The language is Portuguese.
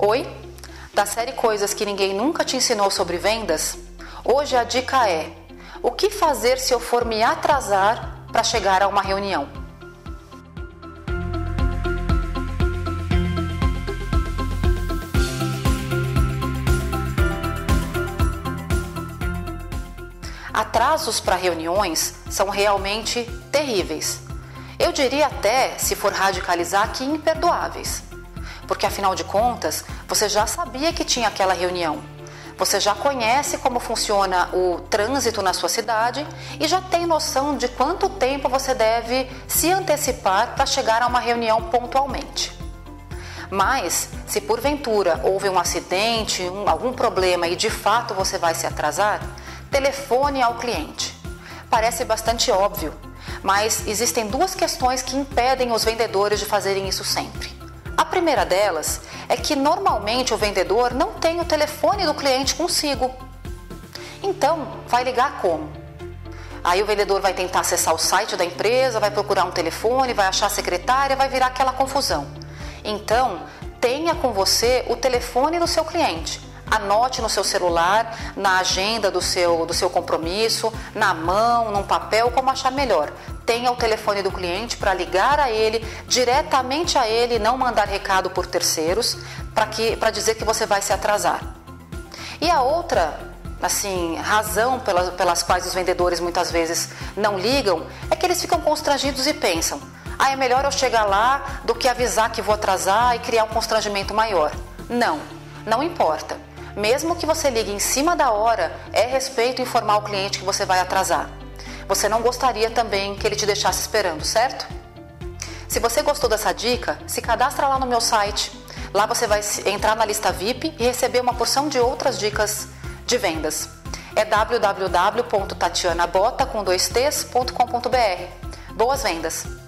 Oi? Da série Coisas que ninguém nunca te ensinou sobre vendas? Hoje a dica é: o que fazer se eu for me atrasar para chegar a uma reunião? Atrasos para reuniões são realmente terríveis. Eu diria até, se for radicalizar, que imperdoáveis porque afinal de contas você já sabia que tinha aquela reunião. Você já conhece como funciona o trânsito na sua cidade e já tem noção de quanto tempo você deve se antecipar para chegar a uma reunião pontualmente. Mas, se porventura houve um acidente, um, algum problema e de fato você vai se atrasar, telefone ao cliente. Parece bastante óbvio, mas existem duas questões que impedem os vendedores de fazerem isso sempre. A primeira delas é que normalmente o vendedor não tem o telefone do cliente consigo. Então, vai ligar como? Aí o vendedor vai tentar acessar o site da empresa, vai procurar um telefone, vai achar a secretária, vai virar aquela confusão. Então, tenha com você o telefone do seu cliente. Anote no seu celular, na agenda do seu, do seu compromisso, na mão, num papel, como achar melhor. Tenha o telefone do cliente para ligar a ele, diretamente a ele, não mandar recado por terceiros, para dizer que você vai se atrasar. E a outra assim, razão pelas, pelas quais os vendedores muitas vezes não ligam é que eles ficam constrangidos e pensam: ah, é melhor eu chegar lá do que avisar que vou atrasar e criar um constrangimento maior. Não, não importa. Mesmo que você ligue em cima da hora, é respeito informar o cliente que você vai atrasar. Você não gostaria também que ele te deixasse esperando, certo? Se você gostou dessa dica, se cadastra lá no meu site. Lá você vai entrar na lista VIP e receber uma porção de outras dicas de vendas. É www.tatianabota.com.br. Boas vendas!